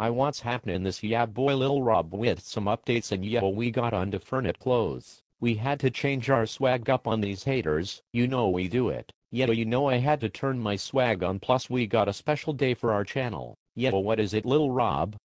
I what's happening this yeah boy Lil Rob with some updates and yeah we got onto Fernet clothes. We had to change our swag up on these haters, you know we do it. Yeah you know I had to turn my swag on plus we got a special day for our channel. Yeah what is it Lil Rob?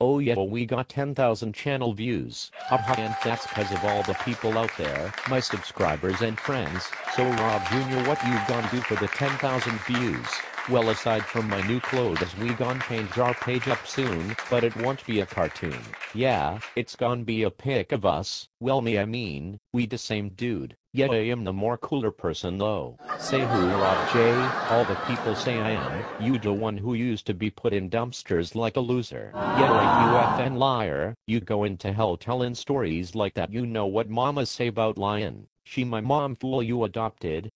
Oh yeah we got 10,000 channel views. And that's cause of all the people out there, my subscribers and friends. So Rob Jr. what you gonna do for the 10,000 views? Well aside from my new clothes we gon' change our page up soon, but it won't be a cartoon. Yeah, it's gon' be a pic of us, well me I mean, we the same dude. Yet I am the more cooler person though. Say who Rob J, all the people say I am, you the one who used to be put in dumpsters like a loser. Yeah like you FN liar, you go into hell telling stories like that you know what mamas say about lying. She my mom fool you adopted,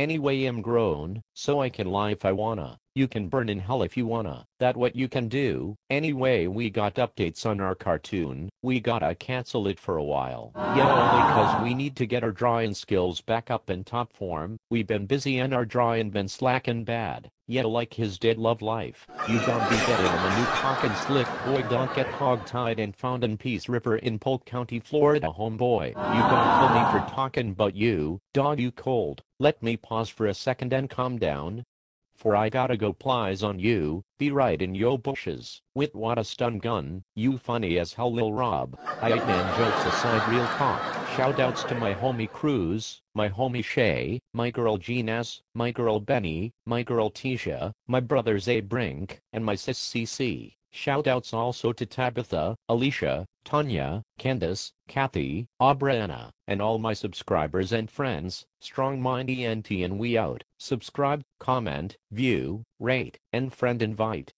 Anyway I'm grown, so I can lie if I wanna. You can burn in hell if you wanna. That what you can do. Anyway we got updates on our cartoon. We gotta cancel it for a while. Yeah only cause we need to get our drawing skills back up in top form. We been busy and our drawing been slacking bad. Yeah like his dead love life. You gon' be getting a new cock and slick boy don't get hog-tied and found in Peace River in Polk County, Florida homeboy. You gon' kill me for talking but you, dog you cold. Let me pause for a second and calm down. For I gotta go plies on you, be right in yo bushes, with what a stun gun, you funny as hell Lil Rob. I ain't man jokes aside real talk, shoutouts to my homie Cruz, my homie Shay, my girl Jean S, my girl Benny, my girl Tisha, my brother Zay Brink, and my sis CC. Shoutouts also to Tabitha, Alicia, Tanya, Candace, Kathy, Aubriana, and all my subscribers and friends. Strong Mind ENT and we out. Subscribe, comment, view, rate, and friend invite.